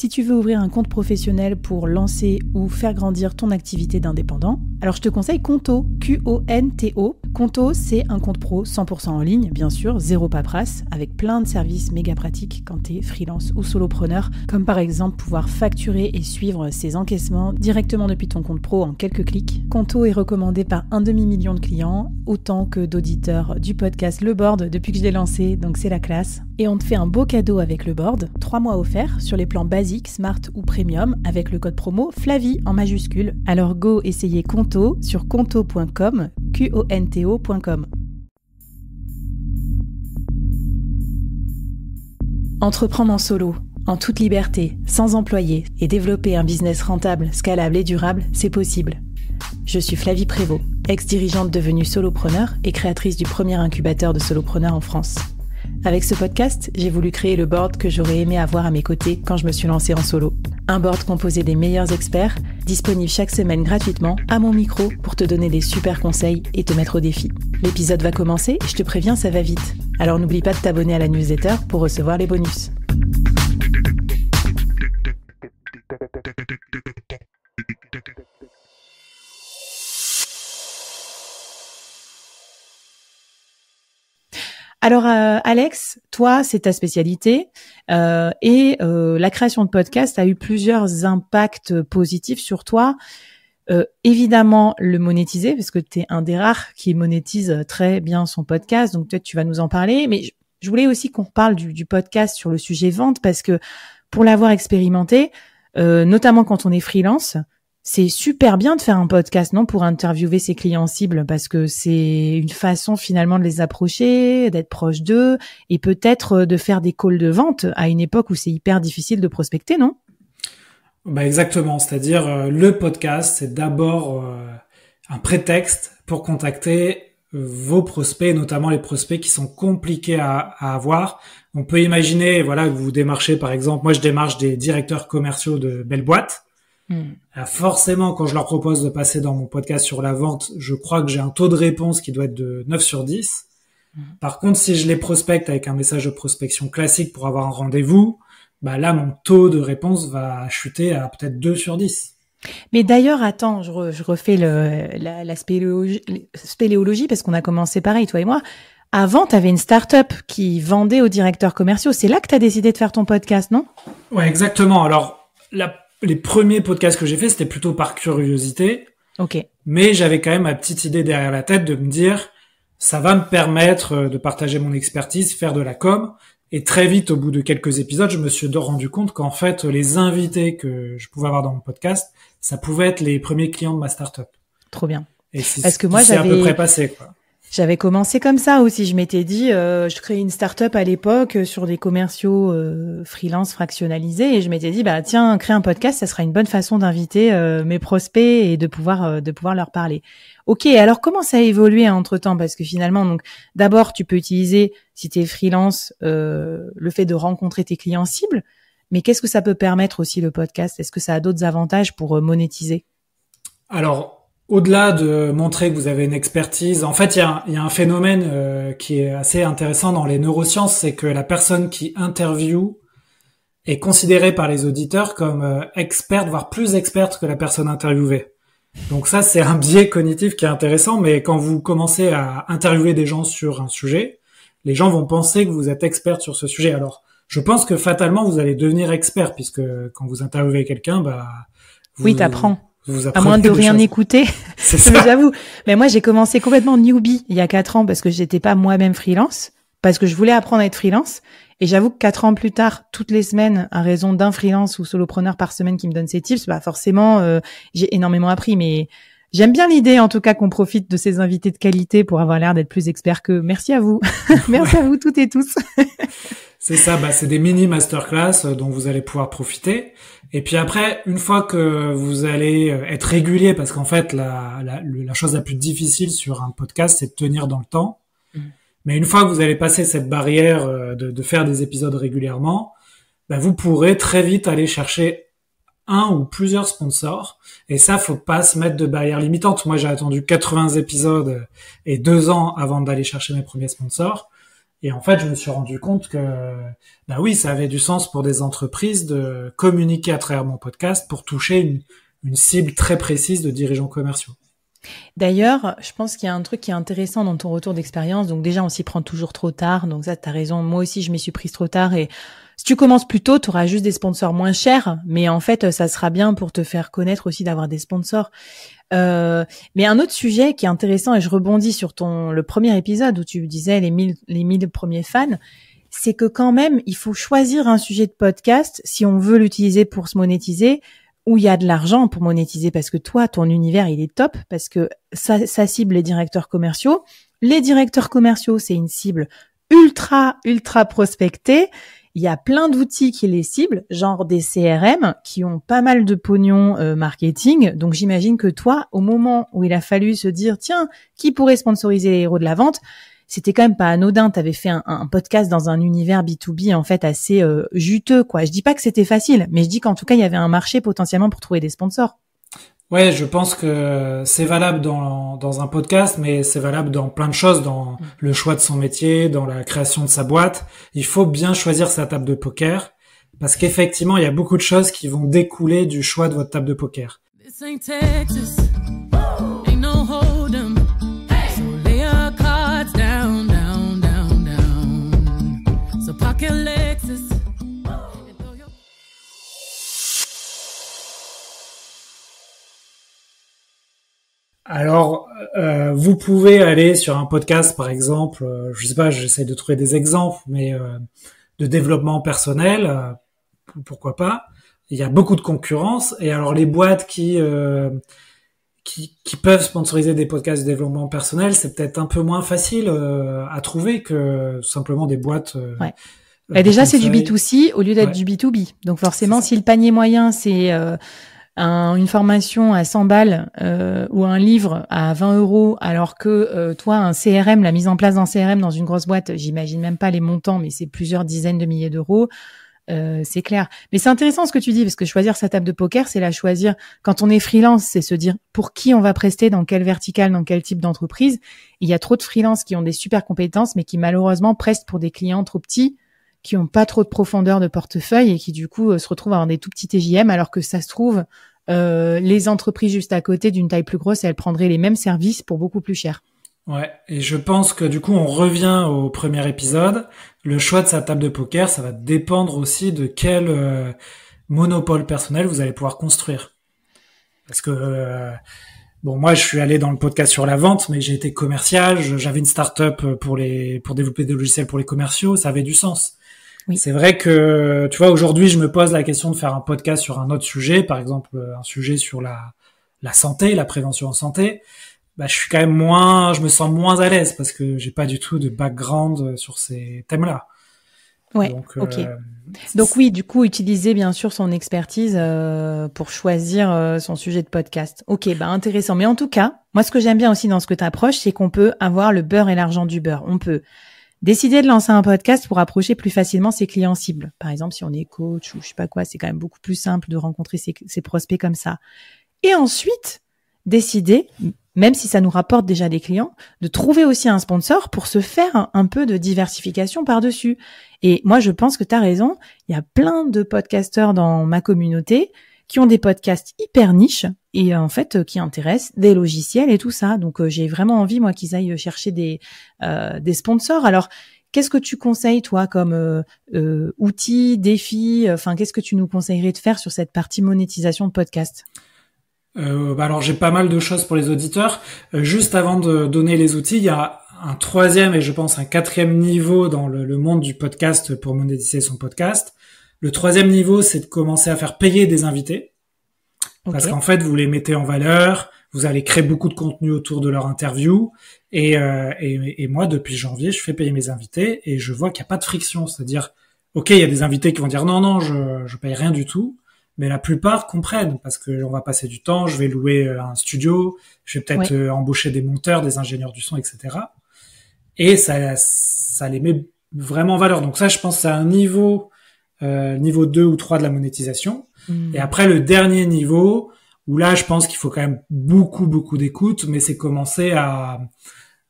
Si tu veux ouvrir un compte professionnel pour lancer ou faire grandir ton activité d'indépendant, alors je te conseille Conto, Q-O-N-T-O. Conto, c'est un compte pro 100% en ligne, bien sûr, zéro paperasse, avec plein de services méga pratiques quand tu es freelance ou solopreneur, comme par exemple pouvoir facturer et suivre ses encaissements directement depuis ton compte pro en quelques clics. Conto est recommandé par un demi-million de clients, autant que d'auditeurs du podcast Le Board depuis que je l'ai lancé, donc c'est la classe. Et on te fait un beau cadeau avec le board, 3 mois offerts sur les plans basiques Smart ou Premium avec le code promo Flavie en majuscule. Alors go essayer Conto sur conto.com, q o n t Entreprendre en solo, en toute liberté, sans employé et développer un business rentable, scalable et durable, c'est possible. Je suis Flavie Prévost, ex-dirigeante devenue solopreneur et créatrice du premier incubateur de solopreneurs en France. Avec ce podcast, j'ai voulu créer le board que j'aurais aimé avoir à mes côtés quand je me suis lancée en solo. Un board composé des meilleurs experts, disponible chaque semaine gratuitement à mon micro pour te donner des super conseils et te mettre au défi. L'épisode va commencer je te préviens, ça va vite. Alors n'oublie pas de t'abonner à la newsletter pour recevoir les bonus. Alors euh, Alex, toi, c'est ta spécialité euh, et euh, la création de podcast a eu plusieurs impacts positifs sur toi. évidemment, le monétiser parce que tu es un des rares qui monétise très bien son podcast, donc peut-être tu vas nous en parler. Mais je, voulais aussi qu'on parle du, du, podcast sur le sujet vente parce que pour l'avoir expérimenté, notamment quand on est freelance, c'est super bien de faire un podcast, non, pour interviewer ses clients cibles, parce que c'est une façon finalement de les approcher, d'être proche d'eux, et peut-être euh, de faire des calls de vente à une époque où c'est hyper difficile de prospecter, non? Bah exactement, c'est-à-dire euh, le podcast, c'est d'abord euh, un prétexte pour contacter vos prospects, notamment les prospects qui sont compliqués à, avoir. On peut imaginer, voilà, que vous démarchez par exemple, moi je démarche des directeurs commerciaux de belles boîtes Hmm. forcément, quand je leur propose de passer dans mon podcast sur la vente, je crois que j'ai un taux de réponse qui doit être de 9 sur 10. Hmm. Par contre, si je les prospecte avec un message de prospection classique pour avoir un rendez-vous, bah là, mon taux de réponse va chuter à peut-être 2 sur 10. Mais d'ailleurs, attends, je, refais le, la, la spéléologie, parce qu'on a commencé pareil, toi et moi. Avant, tu avais une start-up qui vendait aux directeurs commerciaux. C'est là que tu as décidé de faire ton podcast, non? Ouais, exactement. Alors, la les premiers podcasts que j'ai fait, c'était plutôt par curiosité. Ok. Mais j'avais quand même ma petite idée derrière la tête de me dire, ça va me permettre euh, de partager mon expertise, faire de la com. Et très vite, au bout de quelques épisodes, je me suis rendu compte qu'en fait, les invités que je pouvais avoir dans mon podcast, ça pouvait être les premiers clients de ma startup. Trop bien. Et c'est ce que moi j'avais à peu près passé quoi. J'avais commencé comme ça aussi. Je m'étais dit, euh, je créais une start-up à l'époque euh, sur des commerciaux euh, freelance fractionnalisés. Et je m'étais dit, bah tiens, créer un podcast, ça sera une bonne façon d'inviter euh, mes prospects et de pouvoir de pouvoir leur parler. Ok, alors comment ça a évolué entre temps Parce que finalement, donc d'abord, tu peux utiliser si tu es freelance le fait de rencontrer tes clients cibles, mais qu'est-ce que ça peut permettre aussi le podcast? Est-ce que ça a d'autres avantages pour monétiser? Alors au-delà de montrer que vous avez une expertise, en fait, il y a, y a, un phénomène euh, qui est assez intéressant dans les neurosciences, c'est que la personne qui interviewe est considérée par les auditeurs comme euh, experte, voire plus experte que la personne interviewée. Donc ça, c'est un biais cognitif qui est intéressant, mais quand vous commencez à interviewer des gens sur un sujet, les gens vont penser que vous êtes experte sur ce sujet. Alors, je pense que fatalement, vous allez devenir expert, puisque quand vous interviewez quelqu'un, bah... Vous, oui, t'apprends à moins de rien écouter. J'avoue. Mais moi, j'ai commencé complètement newbie il y a quatre ans parce que j'étais pas moi-même freelance, parce que je voulais apprendre à être freelance. Et j'avoue que quatre ans plus tard, toutes les semaines, à raison d'un freelance ou solopreneur par semaine qui me donne ses tips, bah forcément, euh, j'ai énormément appris. Mais j'aime bien l'idée, en tout cas, qu'on profite de ces invités de qualité pour avoir l'air d'être plus expert que. Merci à vous. Merci à vous toutes et tous. C'est ça, bah, c'est des mini masterclass euh, dont vous allez pouvoir profiter. Et puis après, une fois que vous allez euh, être régulier, parce qu'en fait, la, la, la, chose la plus difficile sur un podcast, c'est de tenir dans le temps. Mm. Mais une fois que vous allez passer cette barrière euh, de, de faire des épisodes régulièrement, bah, vous pourrez très vite aller chercher un ou plusieurs sponsors. Et ça, faut pas se mettre de barrière limitante. Moi, j'ai attendu 80 épisodes et deux ans avant d'aller chercher mes premiers sponsors. Et en fait, je me suis rendu compte que, bah oui, ça avait du sens pour des entreprises de communiquer à travers mon podcast pour toucher une, une cible très précise de dirigeants commerciaux. D'ailleurs, je pense qu'il y a un truc qui est intéressant dans ton retour d'expérience. Donc déjà, on s'y prend toujours trop tard. Donc ça, tu as raison. Moi aussi, je m'y suis prise trop tard. Et si tu commences plus tôt, tu auras juste des sponsors moins chers. Mais en fait, ça sera bien pour te faire connaître aussi d'avoir des sponsors. Euh, mais un autre sujet qui est intéressant, et je rebondis sur ton le premier épisode où tu disais les 1000 les 1000 premiers fans, c'est que quand même, il faut choisir un sujet de podcast si on veut l'utiliser pour se monétiser où il y a de l'argent pour monétiser parce que toi, ton univers, il est top parce que ça cible les directeurs commerciaux. Les directeurs commerciaux, c'est une cible ultra, ultra prospectée. Il y a plein d'outils qui les ciblent, genre des CRM qui ont pas mal de pognon euh, marketing. Donc j'imagine que toi, au moment où il a fallu se dire, tiens, qui pourrait sponsoriser les héros de la vente, c'était quand même pas anodin. Tu avais fait un, podcast dans un univers B2B en fait assez euh, juteux, quoi. Je dis pas que c'était facile, mais je dis qu'en tout cas, il y avait un marché potentiellement pour trouver des sponsors. Ouais, je pense que c'est valable dans, dans un podcast, mais c'est valable dans plein de choses, dans mm. le choix de son métier, dans la création de sa boîte. Il faut bien choisir sa table de poker, parce qu'effectivement, il y a beaucoup de choses qui vont découler du choix de votre table de poker. Alors, euh, vous pouvez aller sur un podcast, par exemple, euh, je sais pas, j'essaie de trouver des exemples, mais euh, de développement personnel, pourquoi pas. Il y a beaucoup de concurrence, et alors les boîtes qui qui, qui, peuvent sponsoriser des podcasts de développement personnel, c'est peut-être un peu moins facile à trouver que simplement des boîtes. Ouais. Et déjà, c'est du B2C au lieu d'être du B2B. Donc forcément, si le panier moyen, c'est une formation à 100 balles euh, ou un livre à 20 euros, alors que euh, toi, un CRM, la mise en place d'un CRM dans une grosse boîte, j'imagine même pas les montants, mais c'est plusieurs dizaines de milliers d'euros. Euh, c'est clair. Mais c'est intéressant ce que tu dis, parce que choisir sa table de poker, c'est la choisir quand on est freelance, c'est se dire pour qui on va prester, dans quelle verticale, dans quel type d'entreprise. Il y a trop de freelances qui ont des super compétences, mais qui malheureusement prestent pour des clients trop petits qui ont pas trop de profondeur de portefeuille et qui du coup euh, se retrouvent à avoir des tout petits TJM alors que ça se trouve euh, les entreprises juste à côté d'une taille plus grosse elles prendraient les mêmes services pour beaucoup plus cher. Ouais, et je pense que du coup on revient au premier épisode. Le choix de sa table de poker, ça va dépendre aussi de quel euh, monopole personnel vous allez pouvoir construire. Parce que Bon, moi, je suis allé dans le podcast sur la vente, mais j'ai été commercial. J'avais une start-up pour les pour développer des logiciels pour les commerciaux. Ça avait du sens. C'est vrai que, tu vois, aujourd'hui, je me pose la question de faire un podcast sur un autre sujet, par exemple un sujet sur la, la santé, la prévention en santé. Bah, je suis quand même moins, je me sens moins à l'aise parce que j'ai pas du tout de background sur ces thèmes-là. Ouais. Donc, ok. Euh, Donc oui, du coup, utiliser bien sûr son expertise euh, pour choisir euh, son sujet de podcast. Ok, bah intéressant. Mais en tout cas, moi, ce que j'aime bien aussi dans ce que tu approches, c'est qu'on peut avoir le beurre et l'argent du beurre. On peut Décider de lancer un podcast pour approcher plus facilement ses clients cibles. Par exemple, si on est coach ou je sais pas quoi, c'est quand même beaucoup plus simple de rencontrer ses, prospects comme ça. Et ensuite, décider, même si ça nous rapporte déjà des clients, de trouver aussi un sponsor pour se faire un, peu de diversification par-dessus. Et moi, je pense que tu as raison. Il y a plein de podcasteurs dans ma communauté qui ont des podcasts hyper niches et euh, en fait euh, qui intéressent des logiciels et tout ça. Donc euh, j'ai vraiment envie moi qu'ils aillent chercher des sponsors. Alors Qu'est-ce que tu conseilles toi comme euh, outils, défis Enfin, qu'est-ce que tu nous conseillerais de faire sur cette partie monétisation de podcast? Euh, bah alors j'ai pas mal de choses pour les auditeurs. juste avant de donner les outils, il y a un troisième et je pense un quatrième niveau dans le monde du podcast pour monétiser son podcast. Le troisième niveau, c'est de commencer à faire payer des invités. Parce qu'en fait, vous les mettez en valeur, vous allez créer beaucoup de contenu autour de leur interview. Et, euh, et, et, moi, depuis janvier, je fais payer mes invités et je vois qu'il n'y a pas de friction. C'est-à-dire, OK, il y a des invités qui vont dire non, non, je, je paye rien du tout. Mais la plupart comprennent parce que on va passer du temps, je vais louer euh, un studio, je vais peut-être euh, embaucher des monteurs, des ingénieurs du son, etc. Et ça, ça les met vraiment en valeur. Donc ça, je pense, c'est un niveau niveau 2 ou 3 de la monétisation. Hmm. Et après, le dernier niveau, où là, je pense qu'il faut quand même beaucoup, beaucoup d'écoute, mais c'est commencer à,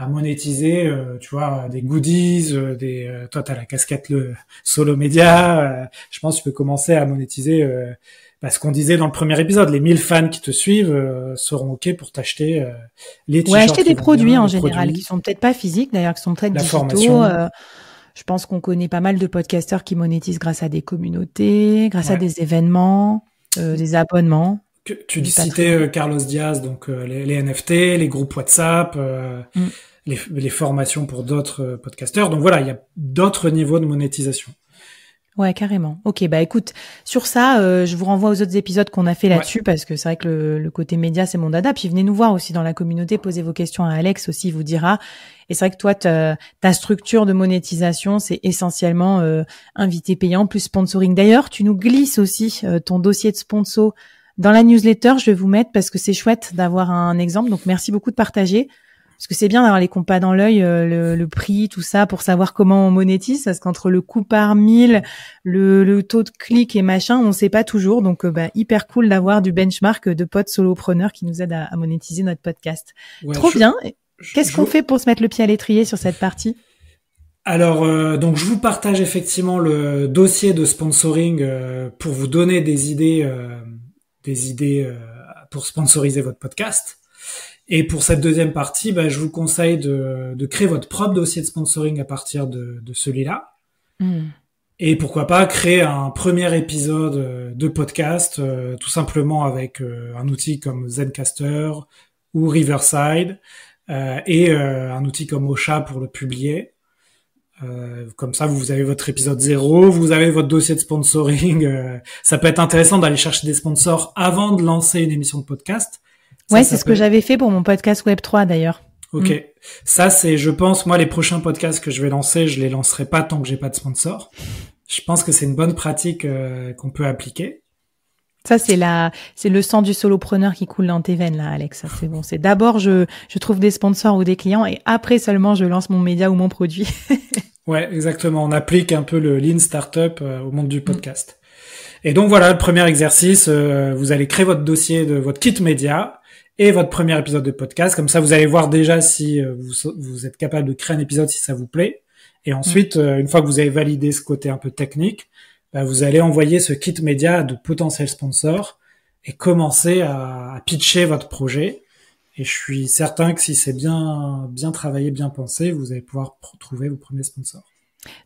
à monétiser, euh, tu vois, des goodies, euh, des. Euh, toi, t'as la casquette le solo média. je pense que tu peux commencer à monétiser. Bah, ce qu'on disait dans le premier épisode, les 1000 fans qui te suivent seront ok pour t'acheter les t-shirts. Ouais, acheter des produits en général qui sont peut-être pas physiques, d'ailleurs, qui sont peut-être digitaux. Je pense qu'on connaît pas mal de podcasteurs qui monétisent grâce à des communautés, grâce à des événements, des abonnements. Tu, citais Carlos Diaz, donc les, les, NFT, les groupes WhatsApp. Mm les, formations pour d'autres euh, podcasteurs. Donc voilà, il y a d'autres niveaux de monétisation. Ouais, carrément. Ok, bah écoute, sur ça, euh, je vous renvoie aux autres épisodes qu'on a fait là-dessus parce que c'est vrai que le, côté média, c'est mon dada. Puis venez nous voir aussi dans la communauté, posez vos questions à Alex aussi, il vous dira. Et c'est vrai que toi, ta, structure de monétisation, c'est essentiellement euh, invité payant plus sponsoring. D'ailleurs, tu nous glisses aussi ton dossier de sponsor dans la newsletter. Je vais vous mettre parce que c'est chouette d'avoir un exemple. Donc merci beaucoup de partager parce que c'est bien d'avoir les compas dans l'œil, euh, le, prix, tout ça, pour savoir comment on monétise, parce qu'entre le coût par mille, le, taux de clic et machin, on ne sait pas toujours. Donc, euh, bah, hyper cool d'avoir du benchmark de potes solopreneurs qui nous aident à, monétiser notre podcast. Trop bien. Qu'est-ce qu'on fait pour se mettre le pied à l'étrier sur cette partie? Alors, euh, donc je vous partage effectivement le dossier de sponsoring pour vous donner des idées, des idées pour sponsoriser votre podcast. Et pour cette deuxième partie, bah, je vous conseille de, de, créer votre propre dossier de sponsoring à partir de, de celui-là. Hmm. Et pourquoi pas créer un premier épisode euh, de podcast, euh, tout simplement avec euh, un outil comme Zencaster ou Riverside, et un outil comme Ocha pour le publier. comme ça, vous avez votre épisode zéro, vous avez votre dossier de sponsoring. ça peut être intéressant d'aller chercher des sponsors avant de lancer une émission de podcast ouais, c'est ce que j'avais fait pour mon podcast Web 3 d'ailleurs. Ok. Mm. Ça, c'est, je pense, moi, les prochains podcasts que je vais lancer, je les lancerai pas tant que j'ai pas de sponsor. Je pense que c'est une bonne pratique euh, qu'on peut appliquer. Ça, c'est la, c'est le sang du solopreneur qui coule dans tes veines, là, Alex. C'est bon. C'est d'abord, je, je trouve des sponsors ou des clients et après seulement, je lance mon média ou mon produit. ouais, exactement. On applique un peu le lean startup euh, au monde du podcast. Et donc, voilà, le premier exercice, euh, vous allez créer votre dossier de votre kit média et votre premier épisode de podcast. Comme ça, vous allez voir déjà si euh, vous, vous êtes capable de créer un épisode si ça vous plaît. Et ensuite, euh, une fois que vous avez validé ce côté un peu technique, bah, vous allez envoyer ce kit média à de potentiels sponsors et commencer à, à, pitcher votre projet. Et je suis certain que si c'est bien, bien travaillé, bien pensé, vous allez pouvoir trouver vos premiers sponsors.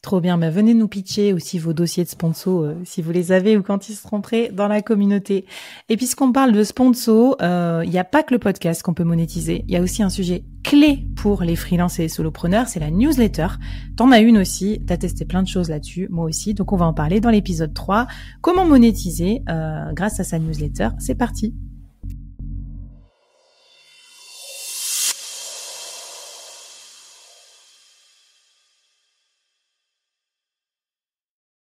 Trop bien, bah, venez nous pitcher aussi vos dossiers de sponsor euh, si vous les avez ou quand ils seront prêts dans la communauté. Et puisqu'on parle de sponsor, il euh, n'y a pas que le podcast qu'on peut monétiser, il y a aussi un sujet clé pour les freelances et les solopreneurs, c'est la newsletter. T'en as une aussi, t'as testé plein de choses là-dessus, moi aussi, donc on va en parler dans l'épisode 3. Comment monétiser euh, grâce à sa newsletter C'est parti